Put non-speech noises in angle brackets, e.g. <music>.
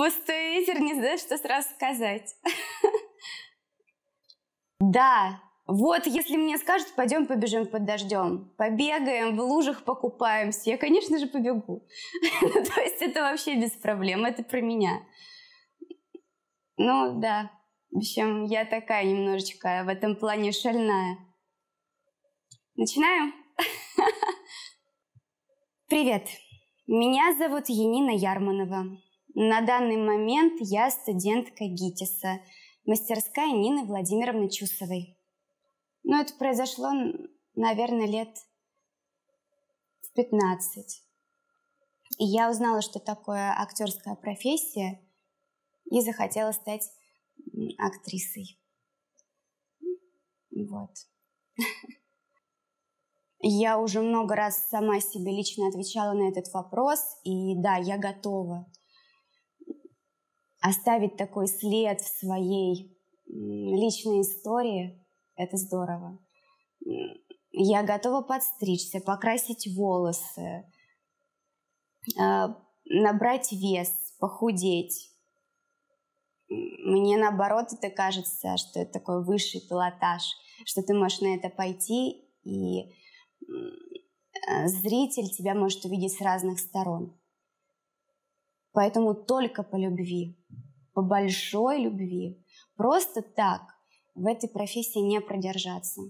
Пустой ветер не знает, что сразу сказать. <laughs> Да, вот если мне скажут, пойдем побежим под дождем, побегаем, в лужах покупаемся, я, конечно же, побегу. <laughs> То есть это вообще без проблем, это про меня. Ну да, в общем, я такая немножечко в этом плане шальная. Начинаем? <laughs> Привет, меня зовут Янина Ярманова. На данный момент я студентка ГИТИСа, мастерская Нины Владимировны Чусовой. Но ну, это произошло, наверное, лет в 15. И я узнала, что такое актерская профессия, и захотела стать актрисой. Вот. <laughs> Я уже много раз сама себе лично отвечала на этот вопрос, и да, я готова оставить такой след в своей личной истории, это здорово. Я готова подстричься, покрасить волосы, а, набрать вес, похудеть. Мне наоборот это кажется, что это такой высший пилотаж, что ты можешь на это пойти, и зритель тебя может увидеть с разных сторон. Поэтому только по любви, по большой любви. Просто так в этой профессии не продержаться.